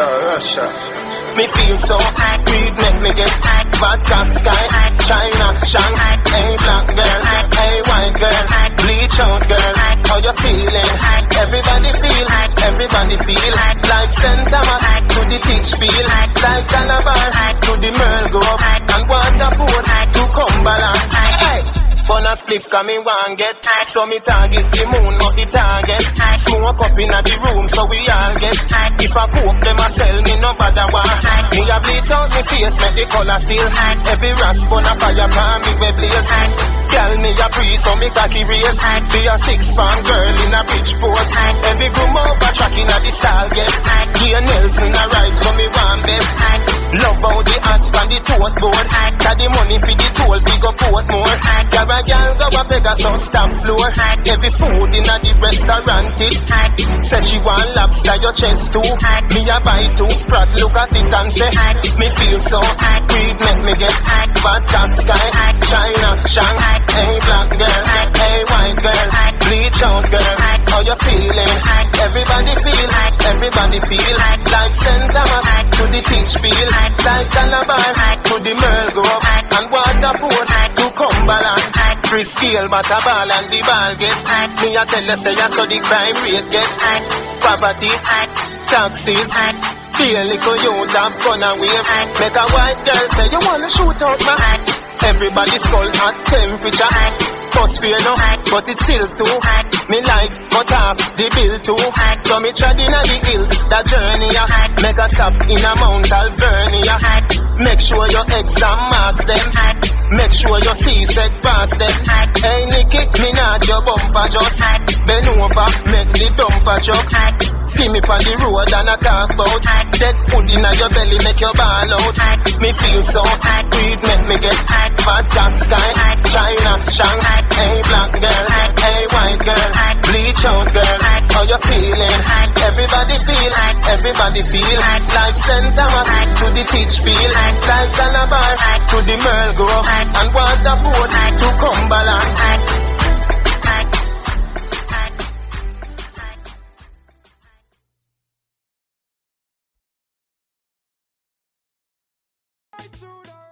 Russia. Me feel so weed make me get vodka sky, China, Shang, hey black girl, hey white girl, bleach out girl, how you feeling? Everybody feel, everybody feel like. Thomas to the peach field, like Calabar to the Merle Bun a spliff come me want get. So me target the moon not the target. Smoke up in the room so we all get. If I cook them a sell me no bother want Me a bleach out me face make the color still Every rasp on a fire pan me we blaze. Girl me a breeze so me cocky race. Be a six fan girl in a Bridgeport Every groom over track in a the board Got the money for the toll fi go Portmore a girl go a some stamp floor. Every food in a the restaurant it. Say she want lobster your chest too. Me a buy two sprat look at it and say me feel so. Weed make me get fat top sky. China, Shang, hey black girl, hey white girl, bleach out girl. How you feeling? Everybody feel, everybody feel like St. The teach feel like Calabar to the Merle Grove and Waterford to Cumberland. Free scale, but a ball and the ball get. Me a tell you say I saw the crime rate get. Poverty, taxes Be a little youth have gun and wave Make a white girl say you wanna shoot out man Everybody skull at temperature Bus fear no, but it's still too Me like but half the bill too. So me tread inna the hills, that journey Make a stop in a Mount Alvernia. Make sure your exam marks them. Make sure your CSEC pass them. Hey Nicky, me not your bumper just Bend over, make the dumper chuck See me on the road and I talk about Dead food inna your belly, make your ball out. Me feel so, weed make me get Fat top sky, China, Shanghai Hey black girl, hey white girl, bleach out girl, how you feeling? Everybody feel, everybody feel. Like St. Thomas to the teach feel. Like Calabar to the Merle Grove and Waterford to Cumberland. To the